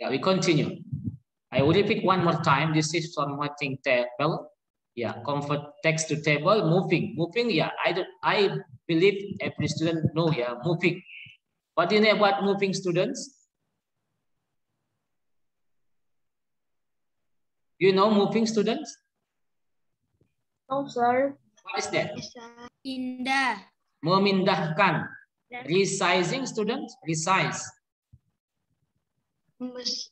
Yeah, we continue. I will repeat one more time. This is formatting table. Yeah, convert text to table, moving. Moving, yeah, I, don't, I believe every student know, yeah, moving. What do you know about moving students? You know moving students? No, sir. What is that? Indah. Memindahkan. Resizing students, resize. Membes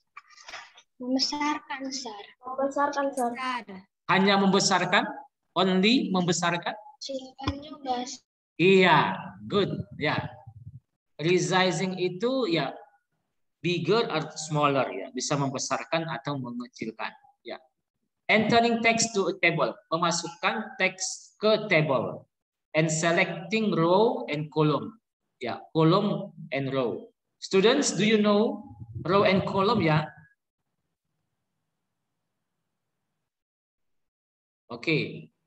membesarkan, sir. Membesarkan. Besar. Hanya membesarkan, only membesarkan. Silakan juga. Iya, good. Ya. Resizing itu ya bigger or smaller ya, bisa membesarkan atau mengecilkan. Ya. Entering text to a table, memasukkan teks ke table and selecting row and column. Ya, column and row. Students, do you know row and column ya? Oke, okay.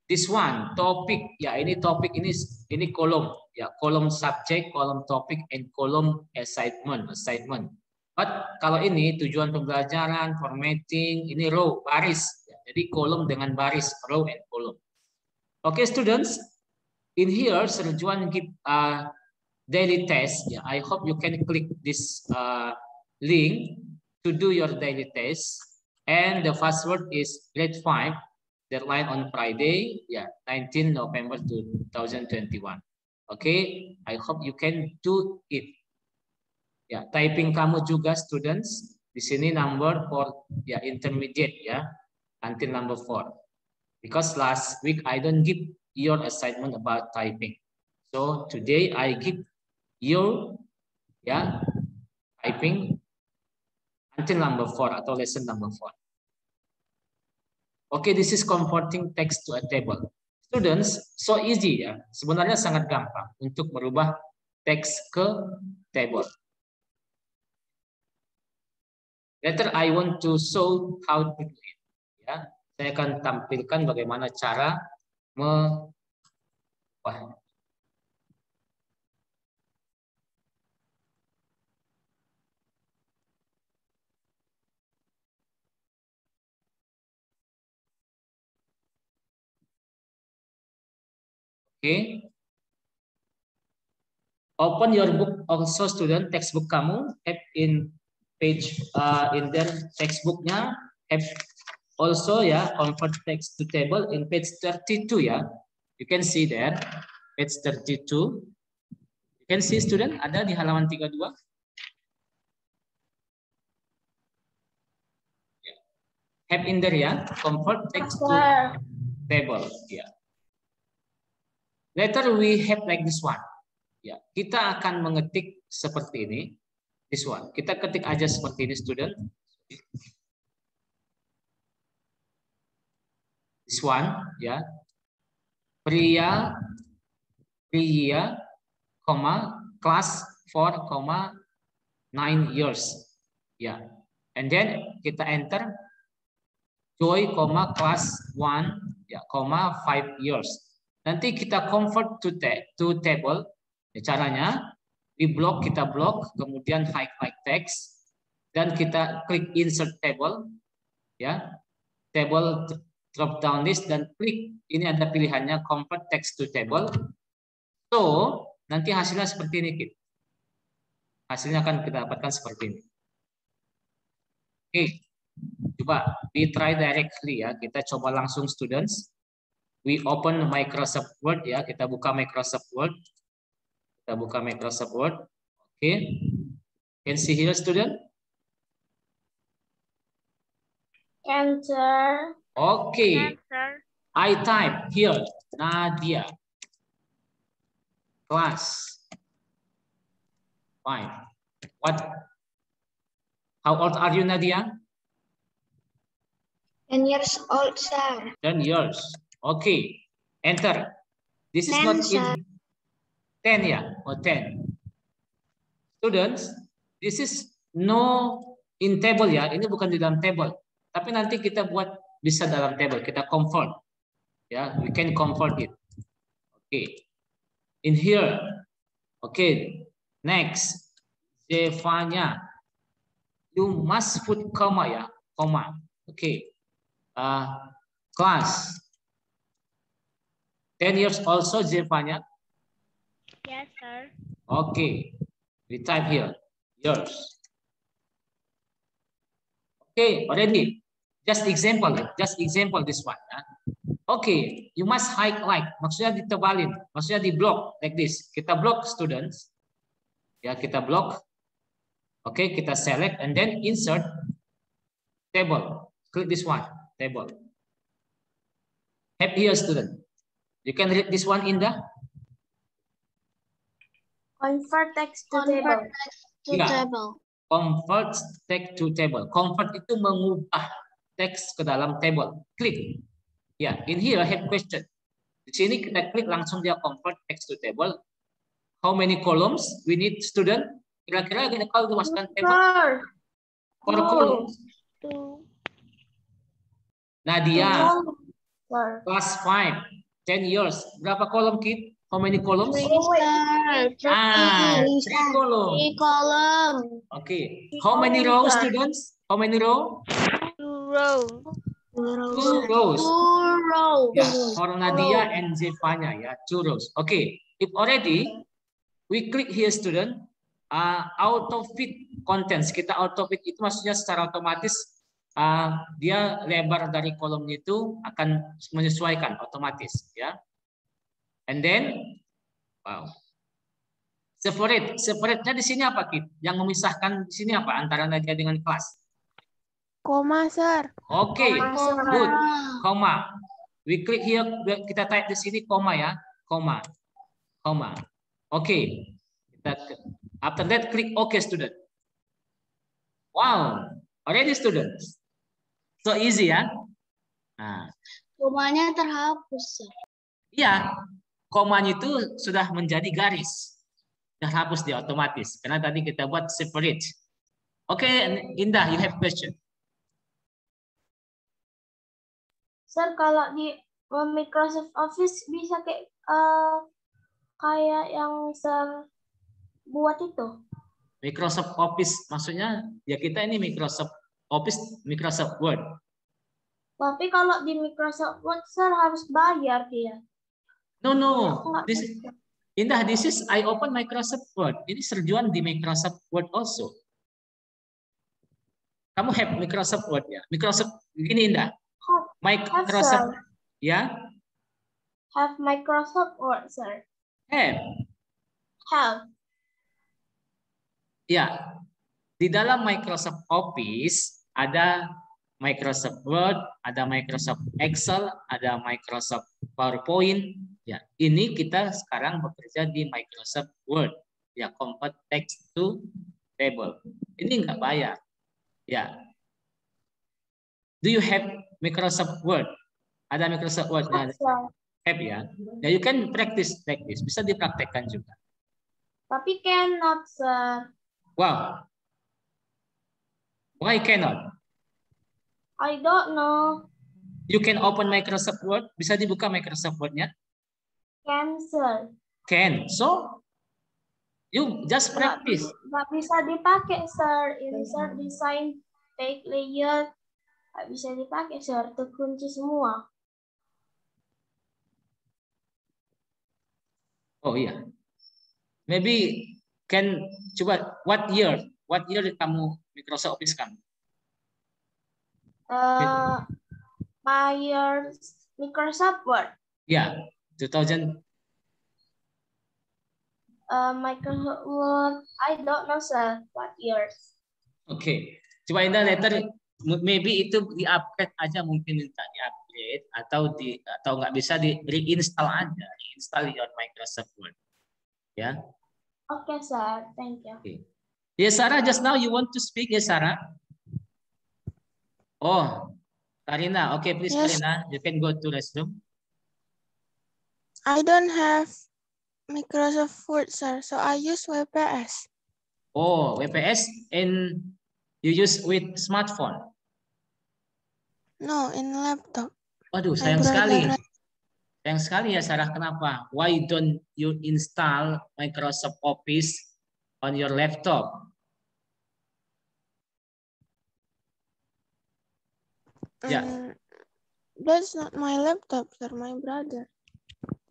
this one topik ya ini topik ini ini kolom ya kolom subjek, kolom topik, and kolom assignment assignment. But kalau ini tujuan pembelajaran, formatting, ini row baris. Ya. Jadi kolom dengan baris row and column. Oke okay, students, in here Sir Juan give a daily test. Yeah, I hope you can click this uh, link to do your daily test. And the first word is grade 5 deadline on Friday, yeah, 19 November 2021. Okay, I hope you can do it. Ya, typing kamu juga students di sini number for ya intermediate ya until number four. Because last week I don't give your assignment about typing. So today I give your ya typing until number four atau lesson number four. Okay, this is converting text to a table. Students, so easy ya. Sebenarnya sangat gampang untuk merubah teks ke table. Later I want to show how to do it. Ya, saya akan tampilkan bagaimana cara me Wah, Okay. Open your book also student textbook kamu have in page uh, in their textbooknya have also ya convert text to table in page 32 ya. You can see there page 32. You can see student ada di halaman 32. Have in there ya convert text to table ya. Later we have like this one. Ya, kita akan mengetik seperti ini. This one. Kita ketik aja seperti ini student. This one, ya. Pria, pria, koma, class 4, koma, 9 years. Ya. And then kita enter joy, koma, class 1, ya, koma, 5 years. Nanti kita convert to, to table. Ya, caranya di blok kita blok, kemudian highlight text dan kita klik insert table ya. Table drop down list dan klik ini ada pilihannya convert text to table. So, nanti hasilnya seperti ini, Kit. Hasilnya akan kita dapatkan seperti ini. Oke. Coba we try directly ya. Kita coba langsung students we open Microsoft Word ya, kita buka Microsoft Word. Kita buka Microsoft Word. Oke. Okay. Can see here student? Enter. Oke. Okay. I type here Nadia. Class. Fine. What? How old are you, Nadia? 10 years old, sir. 10 years. Okay, enter. This is not in 10 ya, or 10. Students, this is no in table ya, ini bukan di dalam table. Tapi nanti kita buat bisa dalam table, kita convert. Ya, we can convert it. Okay. In here. Okay. Next. Zevanya. you must put comma ya, comma. Okay. Uh, class. 10 years also Zevanya? Yes, sir. Okay. We type here. Years. Okay, already. Just example, just example this one. Huh? Okay, you must highlight. Maksudnya ditebalin, maksudnya di block like this. Kita block students. Ya, kita block. Oke, okay, kita select and then insert table. Click this one, table. Have here student. You can read this one in the convert text to convert table. Text to yeah. table. Convert text to table. Convert itu mengubah teks ke dalam table. Klik. Ya, yeah. in here have question. Di sini kita klik langsung dia convert text to table. How many columns we need student? Kira-kira kita kalau dimasukkan table. Four columns. Nadia. Class 5. 10 years. Berapa kolom kit? How many columns? Three, Ah, three columns. Three columns. Okay. How many rows, students? How many rows? rows. Two rows. Two rows. Yeah, for Nadia and Zefanya, yeah, two rows. Okay, if already we click here student, uh, auto fit contents. Kita auto fit itu maksudnya secara otomatis uh, dia lebar dari kolomnya itu akan menyesuaikan otomatis, ya. And then, wow. Separate, separate-nya di sini apa, Kit? Yang memisahkan di sini apa antara Nadia dengan kelas? Koma, sir. Oke, okay. good. Koma. We click here, kita type di sini koma ya. Koma. Koma. Oke. Okay. Kita, after that, click OK, student. Wow. Already, students. So easy ya. Nah. Komanya terhapus, sir. Iya. Komanya itu sudah menjadi garis. Terhapus dia otomatis. Karena tadi kita buat separate. Oke, okay, Indah, you have question. Sir, kalau di Microsoft Office bisa kayak uh, kayak yang Sir buat itu? Microsoft Office maksudnya ya kita ini Microsoft Office, Microsoft Word. Tapi kalau di Microsoft Word Sir harus bayar dia. No, no. This, Indah, this is I open Microsoft Word. Ini serjuan di Microsoft Word also. Kamu have Microsoft Word ya? Microsoft, begini Indah. Microsoft, ya? Have Microsoft Word, sir. Have. Have. Ya, di dalam Microsoft Office ada Microsoft Word, ada Microsoft Excel, ada Microsoft PowerPoint. Ya, ini kita sekarang bekerja di Microsoft Word. Ya, convert text to table. Ini enggak bayar. Ya. Do you have Microsoft Word. Ada Microsoft Word. Nah, have ya. Ya you can practice this. Bisa dipraktekkan juga. Tapi cannot, sir. Wow. Why cannot? I don't know. You can open Microsoft Word. Bisa dibuka Microsoft Word-nya? Can, sir. Can. So, you just practice. Nggak bisa dipakai, sir. Insert design, take layer, Nggak bisa dipakai, Sir. Terkunci semua. Oh iya. Maybe can coba what year? What year kamu Microsoft Office kamu? Uh, my Microsoft Word. Ya, yeah, 2000 uh, Microsoft Word. I don't know sir what years. Oke. Okay. Coba Indah letter maybe itu di-upgrade aja mungkin minta di-upgrade atau di atau nggak bisa di reinstall aja, reinstall di Microsoft Word. Ya. Oke, okay, sir. Thank you. Okay. Yes, Sarah, just now you want to speak, yes, Sarah? Oh, Karina. Okay, please, yes. Karina. You can go to restroom. I don't have Microsoft Word, sir, so I use WPS. Oh, WPS and you use with smartphone? No, in laptop. Waduh, sayang sekali. Sayang sekali ya Sarah, kenapa? Why don't you install Microsoft Office on your laptop? Ya. Mm, that's not my laptop, sir. My brother.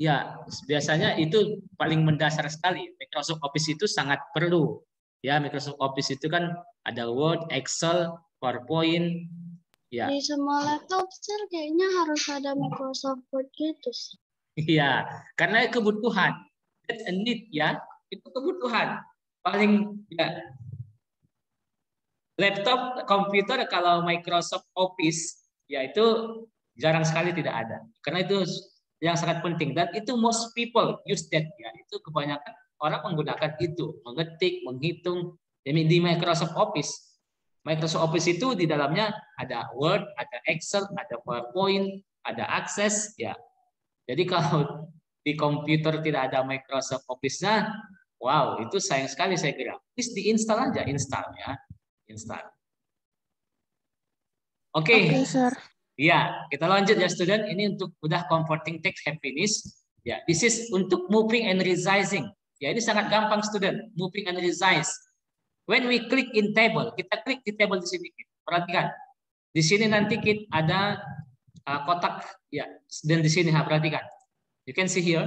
Ya, biasanya itu paling mendasar sekali. Microsoft Office itu sangat perlu. Ya, Microsoft Office itu kan ada Word, Excel, PowerPoint. Ya, Di semua laptop, sir, kayaknya harus ada Microsoft Word gitu. iya. Karena kebutuhan. That's a need ya. Itu kebutuhan. Paling ya. Laptop, komputer kalau Microsoft Office ya itu jarang sekali tidak ada. Karena itu yang sangat penting dan itu most people use that ya. Itu kebanyakan orang menggunakan itu, mengetik, menghitung di Microsoft Office. Microsoft Office itu di dalamnya ada Word, ada Excel, ada PowerPoint, ada Access ya. Jadi kalau di komputer tidak ada Microsoft Office-nya, wow, itu sayang sekali saya kira. Please diinstal aja, install ya. Install. Oke. Okay, sir. Ya, kita lanjut ya student. Ini untuk udah converting text finished. Ya, this is untuk moving and resizing. Ya, ini sangat gampang student. Moving and resize. When we click in table, kita klik di table di sini. Perhatikan. Di sini nanti kita ada uh, kotak ya, dan di sini ha, perhatikan. You can see here.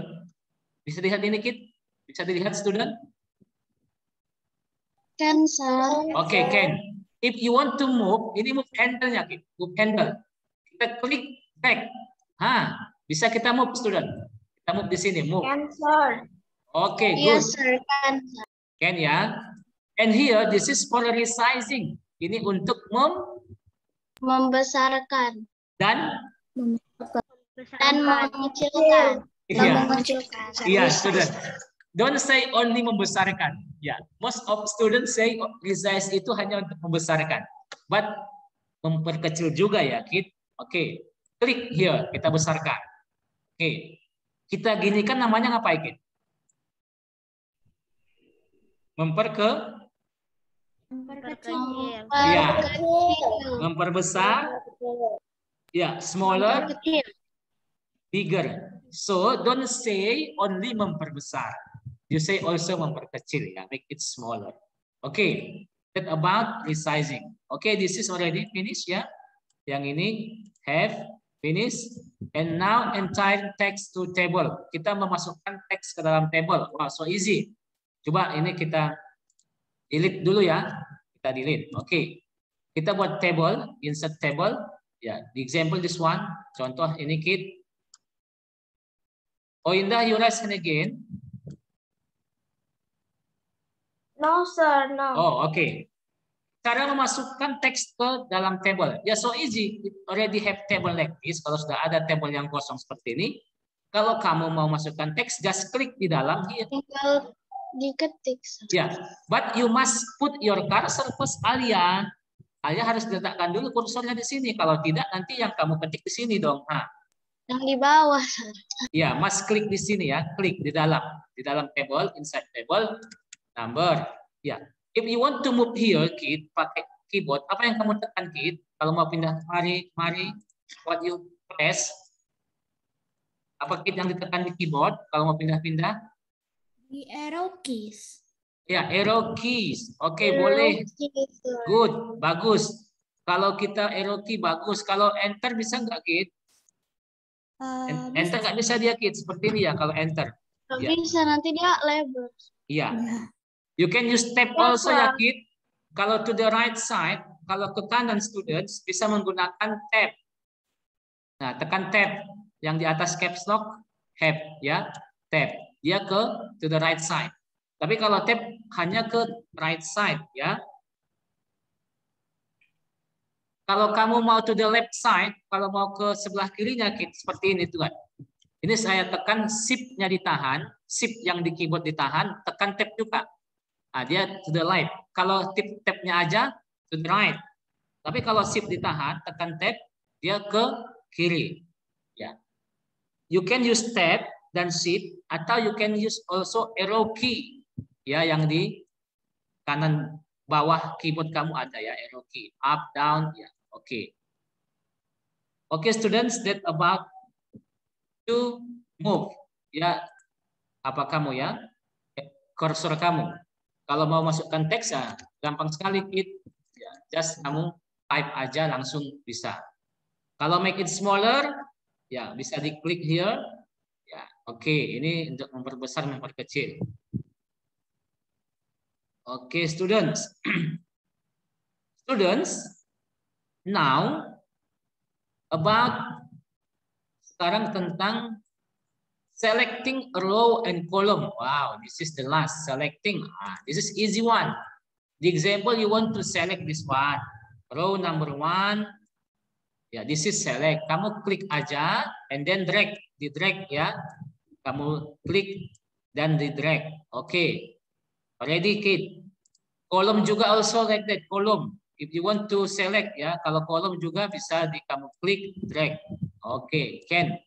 Bisa dilihat ini Kit? Bisa dilihat student? Kan, sir. Oke, okay, Ken. If you want to move, ini move handle-nya. Move handle. Kita klik back. Ha, bisa kita move, student. Kita move di sini, move. Can, sir. Oke, okay, Iya, good. sir. Kan, sir. Ken ya. And here, this is for resizing. Ini untuk mem Membesarkan. dan Dan mengecilkan. Dan iya, mengecilkan. iya, student. Don't say only membesarkan. Ya, most of students say resize itu hanya untuk membesarkan. But memperkecil juga ya, Kit. Oke, okay. klik here, kita besarkan. Oke, okay. kita gini kan namanya ngapain, Kit? Memperke, Memperkecil. Iya. memperbesar, ya, smaller, bigger. So don't say only memperbesar. You say also memperkecil ya, make it smaller. Okay, that about resizing. Okay, this is already finished ya. Yang ini have finished. And now entire text to table. Kita memasukkan teks ke dalam table. Wow, so easy. Coba ini kita delete dulu ya. Kita delete. Oke. Okay. Kita buat table, insert table. Ya, the example this one. Contoh ini kit Oh Indah, you hand again. No, sir, no. Oh, oke. Okay. Cara memasukkan teks ke dalam table. Ya, so easy. It already have table like this. Kalau sudah ada table yang kosong seperti ini, kalau kamu mau masukkan teks, just klik di dalam. Tinggal diketik. Ya, yeah. but you must put your cursor first, Alia. Alia harus diletakkan dulu kursornya di sini. Kalau tidak, nanti yang kamu ketik di sini dong. Nah, Yang di bawah. Ya, Mas klik di sini ya, klik di dalam, di dalam table, inside table, number. Ya, if you want to move here, kid, pakai keyboard, apa yang kamu tekan, kid? Kalau mau pindah, mari, mari, what you press? Apa kid yang ditekan di keyboard? Kalau mau pindah-pindah? Di arrow keys. Ya, arrow keys. Oke, boleh. Gitu. Good, bagus. Kalau kita arrow key bagus. Kalau enter bisa nggak, kid? Uh, Enter nggak bisa dia, kid. Seperti ini ya, kalau enter. Nggak Ya. bisa nanti dia lebar. Iya. ya. You can use tab also ya, Kid. Kalau to the right side, kalau ke kanan students bisa menggunakan tab. Nah, tekan tab yang di atas caps lock, have ya, tab. Dia ke to the right side. Tapi kalau tab hanya ke right side ya. Kalau kamu mau to the left side, kalau mau ke sebelah kirinya, Kid, seperti ini tuh kan. Ini saya tekan shift-nya ditahan, shift yang di keyboard ditahan, tekan tab juga. Nah, dia to the left. Kalau tip tab-nya aja to the right. Tapi kalau shift ditahan, tekan tab, dia ke kiri. Ya. You can use tab dan shift atau you can use also arrow key. Ya, yang di kanan bawah keyboard kamu ada ya arrow key, up down ya. Oke. Okay. Oke, okay, students, that about to move. Ya, apa kamu ya? Cursor kamu. Kalau mau masukkan teks ya gampang sekali kit. Ya, just kamu type aja langsung bisa. Kalau make it smaller, ya bisa diklik here. Ya, oke, okay. ini untuk memperbesar memperkecil. Oke, okay, students. students, now about sekarang tentang selecting row and column. Wow, this is the last selecting. Ah, this is easy one. The example you want to select this one. Row number one. Ya, this is select. Kamu klik aja and then drag, di drag ya. Kamu klik dan di drag. Oke. Okay. Ready, kid. Kolom juga also like that, kolom. If you want to select ya, kalau kolom juga bisa di kamu klik drag. Oke, okay. Ken.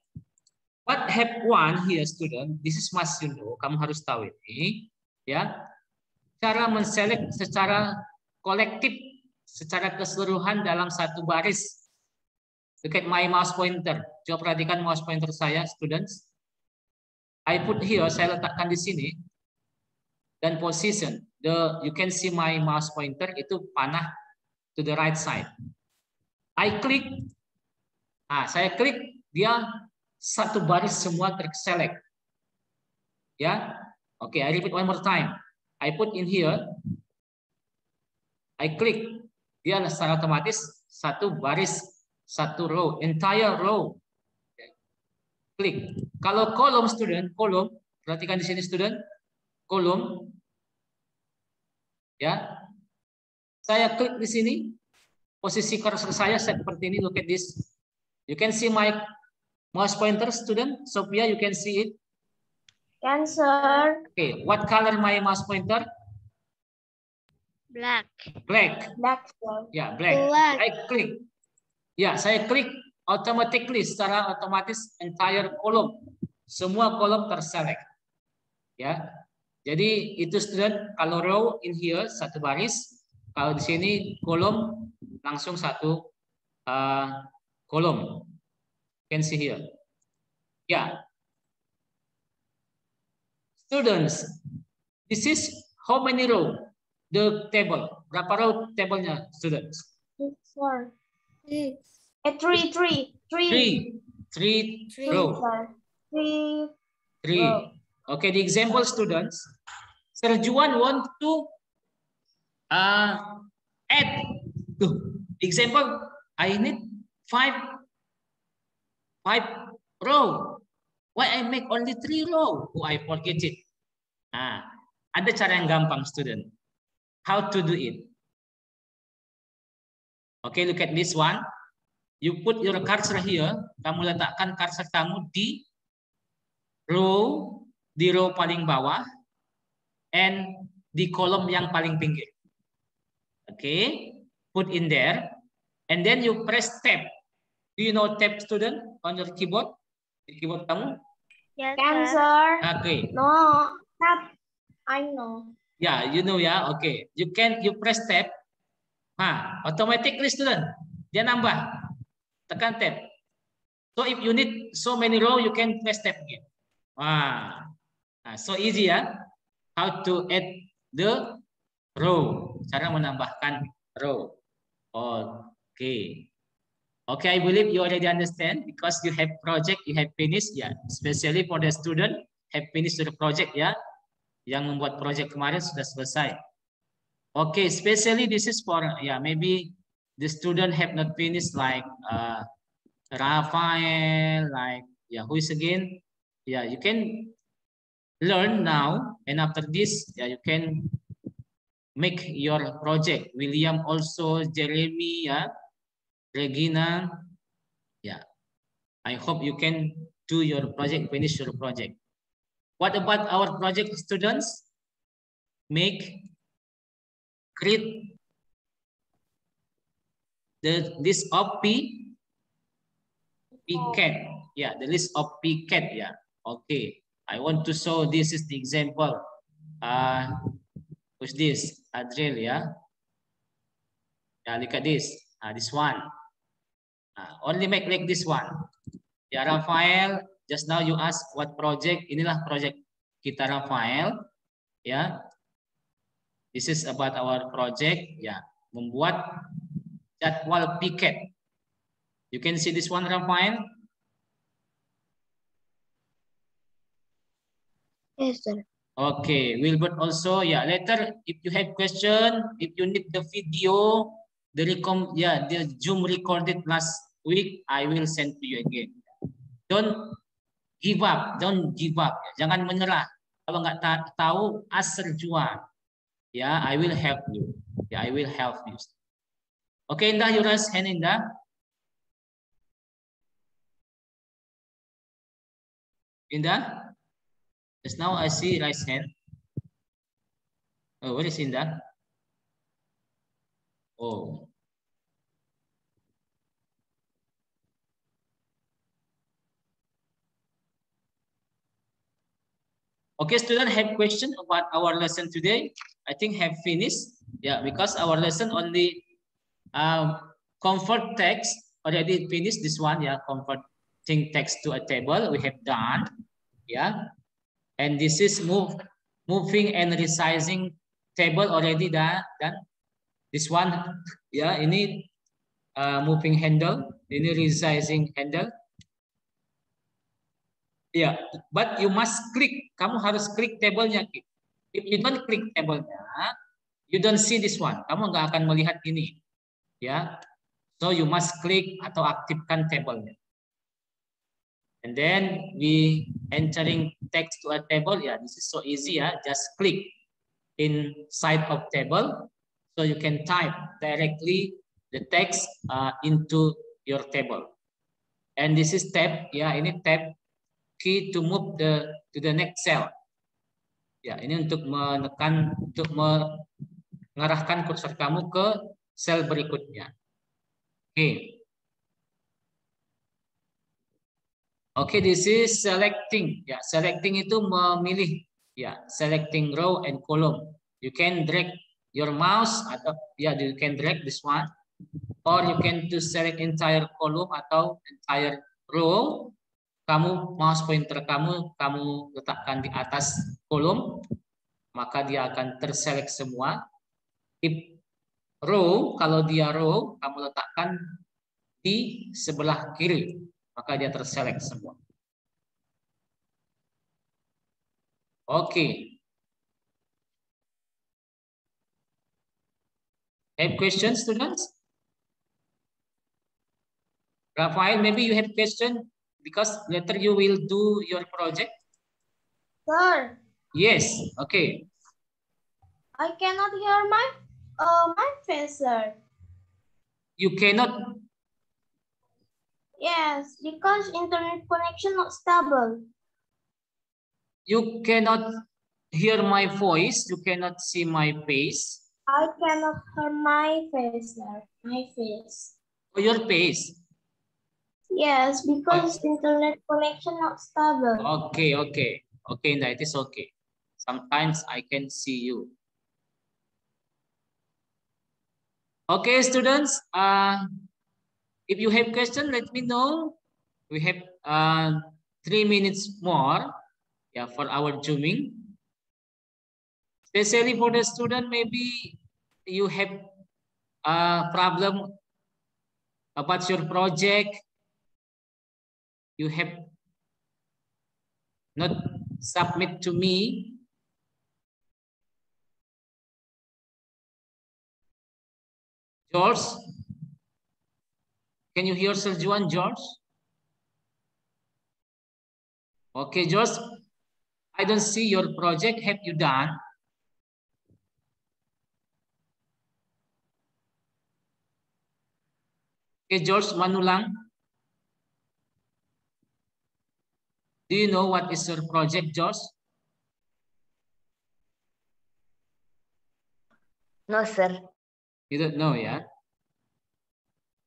What have one here student? This is must you know. Kamu harus tahu ini ya. Cara menselect secara kolektif, secara keseluruhan dalam satu baris. Look at my mouse pointer. Coba perhatikan mouse pointer saya, students. I put here, saya letakkan di sini. Dan position. The you can see my mouse pointer itu panah to the right side. I click. Ah, saya klik dia satu baris semua terselect. Ya. Oke, okay, I repeat one more time. I put in here. I click. Dia secara otomatis satu baris, satu row, entire row. Klik. Kalau kolom student, kolom, perhatikan di sini student, kolom Ya. Saya klik di sini. Posisi cursor saya seperti ini. Look at this. You can see my mouse pointer, student. Sophia, you can see it. Can, sir. Okay. What color my mouse pointer? Black. Black. Black, sir. Ya, yeah, black. black. I click. Ya, saya klik automatically secara otomatis entire kolom. Semua kolom terselect. Ya. Jadi itu student kalau row in here satu baris, kalau di sini kolom langsung satu uh, kolom. You can see here. Yeah. Students, this is how many row? The table. Berapa row tablenya, students? Six, four. Six. Eh, three, three, three. Three. Three, three row. Three. Three. Row. Okay, the example students. Sir Juan want to uh, add to example. I need five five row. Why I make only three row? Oh, I forget it. Ah, ada cara yang gampang, student. How to do it? Okay, look at this one. You put your cursor here. Kamu letakkan cursor kamu di row di row paling bawah and di kolom yang paling pinggir. Okay? put in there and then you press tab. Do you know tab student on your keyboard? Di keyboard kamu? Yes, sir. Oke. Okay. No, tab. I know. Ya, yeah, you know ya. Oke, okay. you can you press tab. Nah, automatically student dia nambah. Tekan tab. So if you need so many row, you can press tab again. Wah, Nah, so easy ya. How to add the row. Cara menambahkan row. Oke. Okay. Okay, I believe you already understand because you have project, you have finished. Yeah. Especially for the student have finished the project ya. Yang membuat project kemarin sudah selesai. Okay, especially this is for yeah maybe the student have not finished like uh, Rafael, like yeah who is again? Yeah, you can learn now and after this yeah, you can make your project william also jeremy yeah regina yeah i hope you can do your project finish your project what about our project students make create the list of p pcat yeah the list of pcat yeah okay I want to show this is the example. Uh, who's this? Adriel, yeah? Yeah, look at this. Uh, this one. Uh, only make like this one. Ya, Rafael, just now you ask what project. Inilah project kita Rafael. Ya. This is about our project. Ya, membuat jadwal piket. You can see this one, Rafael? Yes, sir. Okay, Wilbert also. Yeah, later if you have question, if you need the video, the recom, yeah, the Zoom recorded last week, I will send to you again. Don't give up, don't give up. Jangan menyerah. Kalau nggak ta tahu, asal jual. Ya, I will help you. Ya, I will help you. Oke, okay, Indah, you raise hand, Indah. Indah? Just now I see raise hand. Oh, where is Indah? Oh. Okay, student have question about our lesson today. I think have finished. Yeah, because our lesson only um, convert text already finished this one. Yeah, converting text to a table we have done. Yeah, and this is move, moving and resizing table already done. done. This one, ya ini uh, moving handle, ini resizing handle. Ya, yeah, but you must click. Kamu harus klik tablenya. If you don't click tablenya, you don't see this one. Kamu nggak akan melihat ini. Ya, so you must click atau aktifkan tablenya. And then we entering text to a table. Yeah, this is so easy. Yeah, just click inside of table. So you can type directly the text uh, into your table. And this is tab. Ya, ini tab key to move the to the next cell. Ya, ini untuk menekan untuk mengarahkan kursor kamu ke sel berikutnya. Oke. Okay. Oke, okay, this is selecting. Ya, selecting itu memilih. Ya, selecting row and column. You can drag your mouse atau ya, you can drag this one, or you can to select entire column atau entire row. Kamu mouse pointer kamu kamu letakkan di atas kolom, maka dia akan terselect semua. If row, kalau dia row, kamu letakkan di sebelah kiri maka dia terselect semua. Oke. Okay. Have questions, students? Rafael, maybe you have question because later you will do your project. Sir. Yes. Okay. I cannot hear my uh my face, sir. You cannot Yes, because internet connection not stable. You cannot hear my voice. You cannot see my face. I cannot hear my face, sir. My face. Oh, your face. Yes, because oh. internet connection not stable. Okay, okay. Okay, that is okay. Sometimes I can see you. Okay, students. Uh, if you have question, let me know. We have uh, three minutes more yeah, for our Zooming. Especially for the student, maybe you have a problem about your project. You have not submit to me. George, can you hear Sir Juan, George? Okay, George, I don't see your project. Have you done? Okay, George Manulang. Do you know what is your project, George? No, sir. You don't know, yeah?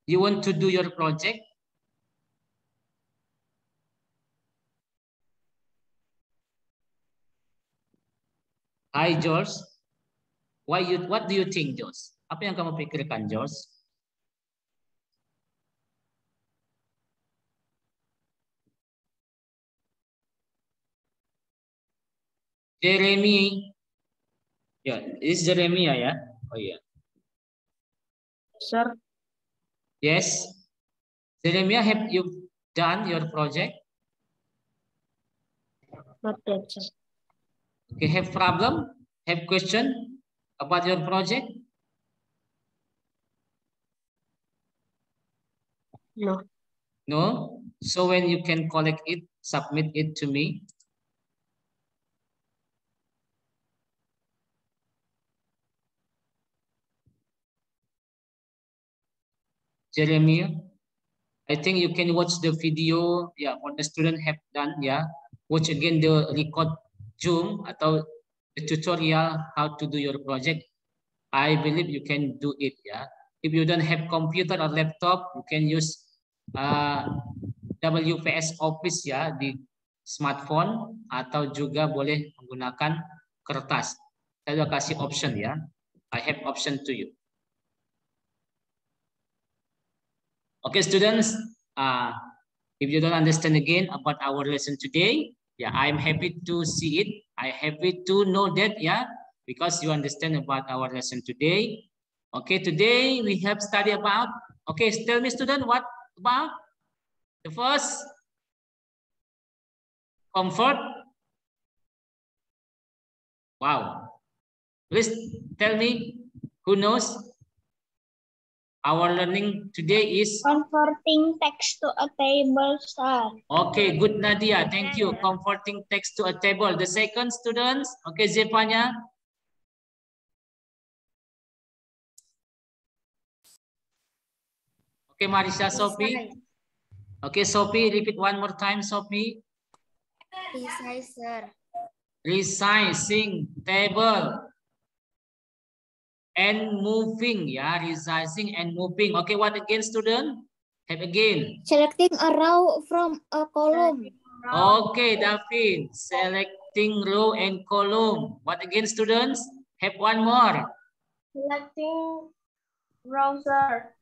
You want to do your project? Hi, George. Why you, what do you think, George? Apa yang kamu pikirkan, George? Jeremy. Yeah, is Jeremia ya? Oh yeah. Sir. Yes. Jeremiah, have you done your project? Not yet, sir. Okay, have problem? Have question about your project? No. No? So when you can collect it, submit it to me. Jeremiah, I think you can watch the video, yeah, what the student have done, yeah. Watch again the record Zoom atau the tutorial how to do your project. I believe you can do it, yeah. If you don't have computer or laptop, you can use uh, WPS Office ya di smartphone atau juga boleh menggunakan kertas. Saya kasih option ya. I have option to you. Okay, students. Uh, if you don't understand again about our lesson today, yeah, I'm happy to see it. I'm happy to know that, yeah, because you understand about our lesson today. Okay, today we have study about. Okay, tell me, student, what about the first comfort? Wow. Please tell me who knows our learning today is Converting text to a table, sir. okay good Nadia. Thank you. comforting text to a table. The second students. Okay Zepanya okay Marisa Sophie. okay Sophie repeat one more time Sophie. Resizer. resizing table and moving ya resizing and moving okay what again student have again Selecting a row from a column. Okay, Daphne. Selecting row and column. What again, students? Have one more. Selecting browser.